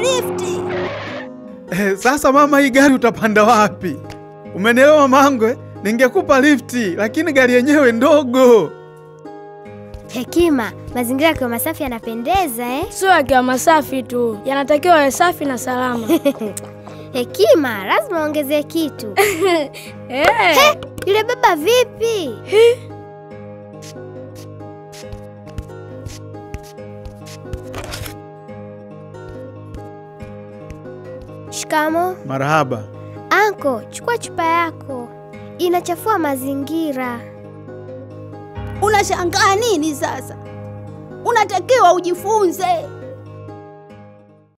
lifti. Eh, sasa mama, hii gari utapanda wapi? Umenielewa mamangu? eh? Ningekupa lifti, lakini gari yenyewe ndogo. Hekima, mazingira yakiwa masafi yanapendeza eh? Sio yakiwa masafi tu, yanatakiwa yawe safi na salama. Hekima, lazima ongezee kitu. He, Yule baba vipi? Shikamo. Marhaba. Anko, chukua chupa yako, inachafua mazingira. Unashangaa nini sasa? Unatakiwa ujifunze.